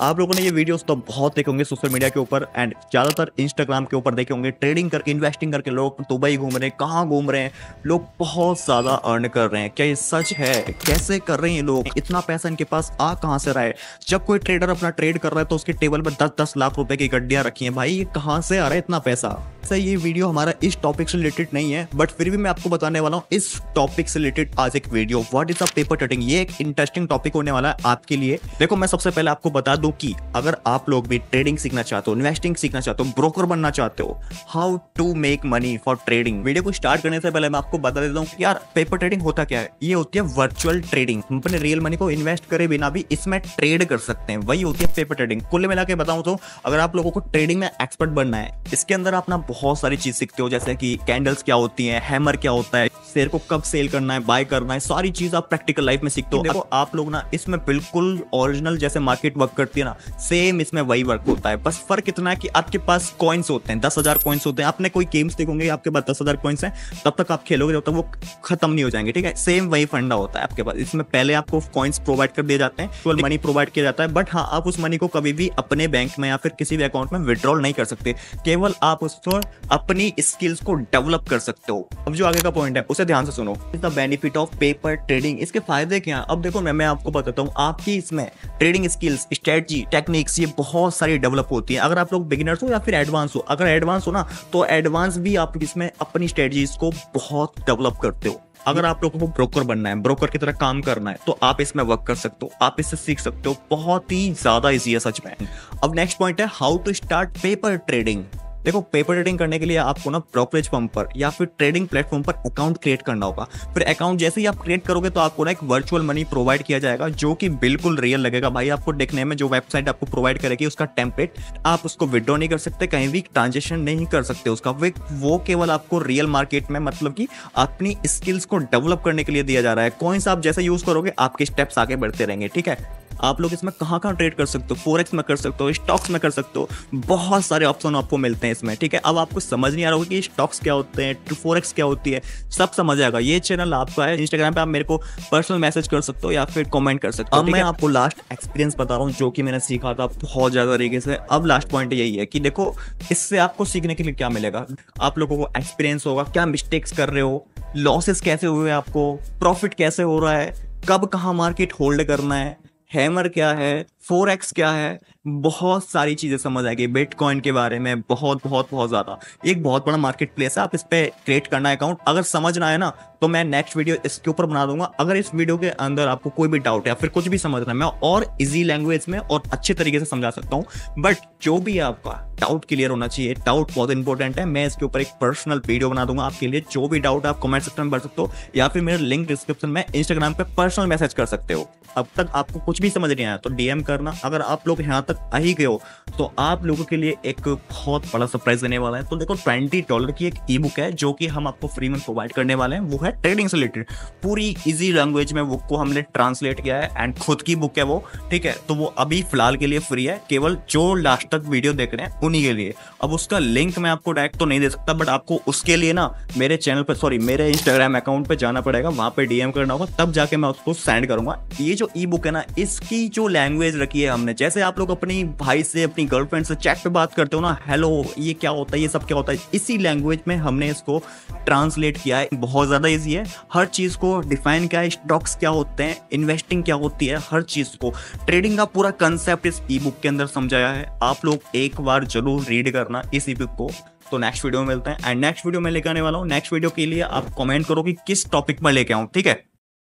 आप लोगों ने ये वीडियोस तो बहुत देखे होंगे सोशल मीडिया के ऊपर एंड ज़्यादातर इंस्टाग्राम के ऊपर देखे होंगे। ट्रेडिंग करके इन्वेस्टिंग करके लोग दुबई घूम रहे हैं, कहाँ घूम रहे हैं? लोग बहुत ज़्यादा अर्न कर रहे हैं। क्या ये सच है? कैसे कर रहे हैं लोग? इतना पैसा इनके पास आ कहाँ से रहा है? जब कोई ट्रेडर अपना ट्रेड कर रहा है तो उसके टेबल पर दस दस लाख रुपए की गड्डियाँ रखी हैं। भाई, ये कहाँ से आ रहा है इतना पैसा? सर, ये वीडियो हमारा इस टॉपिक से रिलेटेड नहीं है बट फिर भी मैं आपको बताने वाला हूँ, इस टॉपिक से रिलेटेड आज एक video what is a paper trading ये एक इंटरेस्टिंग टॉपिक होने वाला है आपके लिए। देखो, मैं सबसे पहले आपको बता दूँ कि अगर आप लोग भी ट्रेडिंग सीखना चाहते हो इन्वेस्टिंग सीखना चाहते हो ब्रोकर बनना चाहते हो how to make money for trading video को स्टार्ट करने से पहले मैं आपको बता देता हूँ यार पेपर ट्रेडिंग होता क्या है? ये होती है वर्चुअल ट्रेडिंग हम अपने रियल मनी को इन्वेस्ट करे बिना भी इसमें ट्रेड कर सकते हैं। वही होती है पेपर ट्रेडिंग कुल मिला के बताऊँ तो अगर आप लोगों को ट्रेडिंग में एक्सपर्ट बनना है, इसके अंदर आप ना बहुत सारी चीज़ सीखते हो, जैसे कि कैंडल्स क्या होती हैं हैमर क्या होता है शेयर को कब सेल करना है बाय करना है सारी चीज़ आप प्रैक्टिकल लाइफ में सीखते हो। देखो आप लोग ना इसमें बिल्कुल ओरिजिनल जैसे मार्केट वर्क करती है ना सेम इसमें वही वर्क होता है। बस फ़र्क इतना है कि आपके पास कॉइन्स होते हैं दस हज़ार कॉइन्स होते हैं। आपने कोई गेम्स देखोगे आपके पास दस हज़ार कॉइन्स हैं तब तक आप खेलोगे जब तक वो खत्म नहीं हो जाएँगे ठीक है? सेम वही फंडा होता है आपके पास। इसमें पहले आपको कॉइन्स प्रोवाइड कर दिए जाते हैं मनी प्रोवाइड किया जाता है बट हाँ आप उस मनी को कभी भी अपने बैंक में या फिर किसी भी अकाउंट में विड्रॉल नहीं कर सकते। केवल आप उसको अपनी स्किल्स को डेवलप कर सकते हो। अब जो आगे का पॉइंट है उसे ध्यान से सुनो। Is the benefit of paper trading इसके फ़ायदे क्या अब देखो, मैं मैं आपको बताता हूँ, आपकी इसमें ट्रेडिंग स्किल्स स्ट्रेटजी टेक्निक्स ये बहुत सारी डेवलप होती है। अगर आप लोग बिगिनर्स हो या फिर एडवांस हो, अगर एडवांस हो ना तो एडवांस भी आप इसमें अपनी स्ट्रेटजीज को बहुत डेवलप करते हो। अगर आप लोगों को ब्रोकर बनना है ब्रोकर की तरह काम करना है तो आप इसमें वर्क कर सकते हो, आप इससे सीख सकते हो, बहुत ही ज़्यादा इजी है सच में। अब नेक्स्ट पॉइंट है how to start paper trading देखो पेपर ट्रेडिंग करने के लिए आपको ना ब्रोकरेज पंप पर या फिर ट्रेडिंग प्लेटफॉर्म पर अकाउंट क्रिएट करना होगा। फिर अकाउंट जैसे ही आप क्रिएट करोगे तो आपको ना एक वर्चुअल मनी प्रोवाइड किया जाएगा, जो कि बिल्कुल रियल लगेगा। भाई, आपको देखने में जो वेबसाइट आपको प्रोवाइड करेगी, उसका टेम्पलेट आप उसको विड्रॉ नहीं कर सकते, कहीं भी ट्रांजेक्शन नहीं कर सकते उसका। वे, वो केवल आपको रियल मार्केट में मतलब कि अपनी स्किल्स को डेवलप करने के लिए दिया जा रहा है। कॉइन्स आप जैसे यूज़ करोगे, आपके स्टेप्स आगे बढ़ते रहेंगे, ठीक है? आप लोग इसमें कहाँ कहाँ ट्रेड कर सकते हो? फोरेक्स में कर सकते हो स्टॉक्स में कर सकते हो बहुत सारे ऑप्शन आपको मिलते हैं इसमें ठीक है? अब आपको समझ नहीं आ रहा होगा कि स्टॉक्स क्या होते हैं फोरेक्स क्या होती है सब समझ आएगा। ये चैनल आपका है इंस्टाग्राम पे आप मेरे को पर्सनल मैसेज कर सकते हो या फिर कॉमेंट कर सकते हो अब मैं आपको लास्ट एक्सपीरियंस बता रहा हूँ जो कि मैंने सीखा था बहुत ज़्यादा तरीके से। अब लास्ट पॉइंट यही है कि देखो इससे आपको सीखने के लिए क्या मिलेगा? आप लोगों को एक्सपीरियंस होगा क्या मिस्टेक्स कर रहे हो लॉसेस कैसे हुए आपको प्रॉफिट कैसे हो रहा है कब कहाँ मार्केट होल्ड करना है हैमर क्या है? फोर एक्स क्या है? बहुत सारी चीज़ें समझ आएगी बिटकॉइन के बारे में बहुत बहुत बहुत ज़्यादा। एक बहुत बड़ा मार्केट प्लेस है, आप इस पर क्रिएट करना है अकाउंट अगर समझना है ना तो मैं नेक्स्ट वीडियो इसके ऊपर बना दूँगा। अगर इस वीडियो के अंदर आपको कोई भी डाउट है फिर कुछ भी समझना मैं और इजी लैंग्वेज में और अच्छे तरीके से समझा सकता हूँ। बट जो भी आपका डाउट क्लियर होना चाहिए डाउट बहुत इंपॉर्टेंट है। मैं इसके ऊपर एक पर्सनल वीडियो बना दूँगा आपके लिए। जो भी डाउट आप कमेंट सेक्शन में भर सकते हो या फिर मेरे लिंक डिस्क्रिप्शन में इंस्टाग्राम पे पर्सनल मैसेज कर सकते हो। अब तक आपको कुछ भी समझ नहीं आया तो डीएम करना। अगर आप लोग यहाँ तक आ ही गए हो तो आप लोगों के लिए एक बहुत बड़ा सरप्राइज़ देने वाला है। तो देखो ट्वेंटी डॉलर की एक ई बुक है, जो कि हम आपको फ्री में प्रोवाइड करने वाले हैं। वो है ट्रेडिंग से रिलेटेड पूरी इजी लैंग्वेज में बुक को हमने ट्रांसलेट किया है एंड खुद की बुक है वो, ठीक है? तो वो अभी फ़िलहाल के लिए फ्री है, केवल जो लास्ट तक वीडियो देख रहे हैं, उन्हीं के लिए। अब उसका लिंक मैं आपको डायरेक्ट तो नहीं दे सकता बट आपको उसके लिए ना मेरे चैनल पर सॉरी मेरे इंस्टाग्राम अकाउंट पर जाना पड़ेगा, वहाँ पर डीएम करना होगा, तब जाके मैं उसको सेंड करूँगा। ये जो ई बुक है ना, इसकी जो लैंग्वेज रखी है हमने, जैसे आप लोग अपनी भाई से, अपनी गर्लफ्रेंड से चैट पे बात करते हो ना हेलो ये क्या होता है, ये सब क्या होता है? इसी लैंग्वेज में हमने इसको ट्रांसलेट किया है, बहुत ज़्यादा ईजी है। हर चीज़ को डिफाइन क्या है स्टॉक्स क्या होते हैं इन्वेस्टिंग क्या होती है, हर चीज़ को। ट्रेडिंग का पूरा कंसेप्ट इस ई बुक के अंदर समझाया है। आप लोग एक बार ज़रूर रीड करना इस ई बुक को। तो नेक्स्ट वीडियो में मिलते हैं। एंड नेक्स्ट वीडियो में लेकर आने वाला हूँ। नेक्स्ट वीडियो के लिए आप कमेंट करो कि किस टॉपिक में लेके आऊँ, ठीक है?